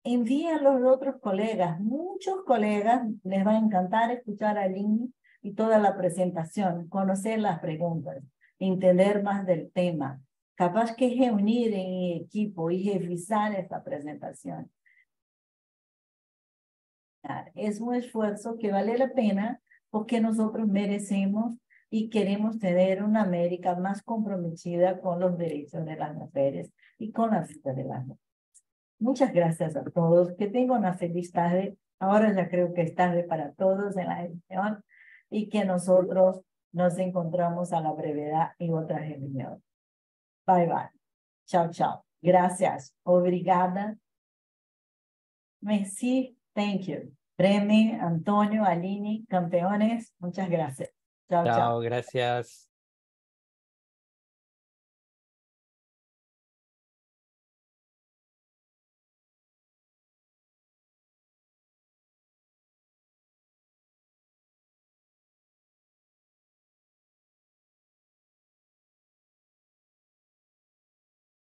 F: envíen a los otros colegas. Muchos colegas les va a encantar escuchar a Lini y toda la presentación, conocer las preguntas, entender más del tema. Capaz que reunir en equipo y revisar esta presentación. Es un esfuerzo que vale la pena porque nosotros merecemos y queremos tener una América más comprometida con los derechos de las mujeres y con la vida de las mujeres. Muchas gracias a todos. Que tengan una feliz tarde. Ahora ya creo que es tarde para todos en la edición y que nosotros nos encontramos a la brevedad en otra reunión. Bye bye. Chao, chao. Gracias. Obrigada. Messi, thank you. Bremen, Antonio, Alini, campeones, muchas gracias.
A: Chao, chao. gracias.